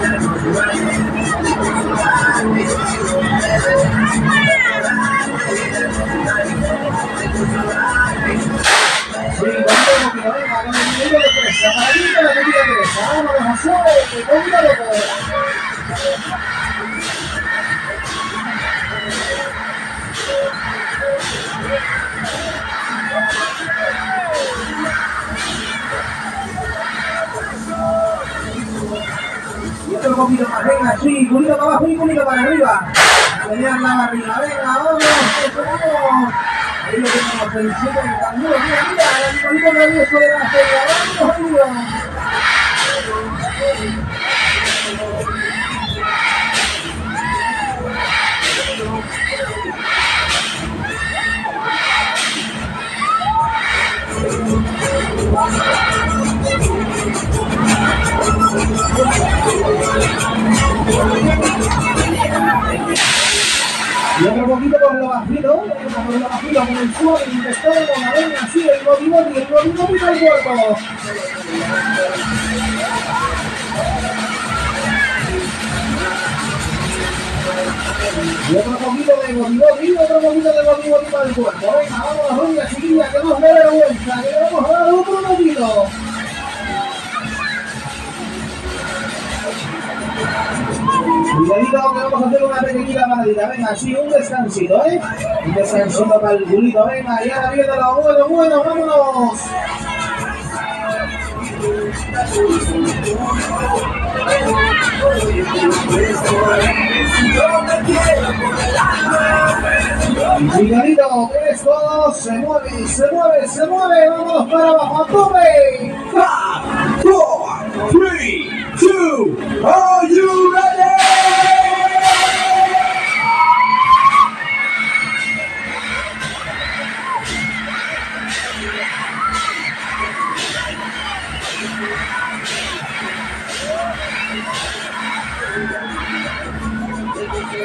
Y otro poquito más, venga, sí, para abajo y para arriba. Barriga, venga, vamos, vamos. Ahí lo tenemos el 7 del canguro, mira, mira, el de la vamos. Lo con el el con la el el. Y otro poquito de boti, otro poquito de boti para el cuerpo. Venga, vamos, rubia, chiquilla, que nos dé vergüenza, que le vamos a dar otro poquito. Vamos a hacer una pequeñita paradita. Venga, sí, un descansito, ¿eh? Un descansito para el culito. Venga, y ahora viene lo bueno, bueno, vámonos. Cuidadito, que esto se mueve, se mueve, se mueve. Vámonos para abajo, a tope. Five, four, three, two, are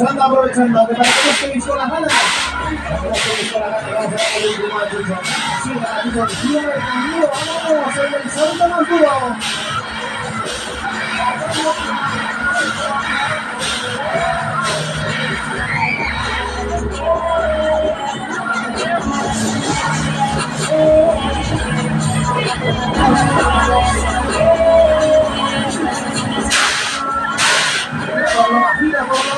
Aprovechando, aprovechando, que para que se hizo se hizo las ganas, vamos a el vamos,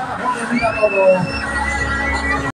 hindi ako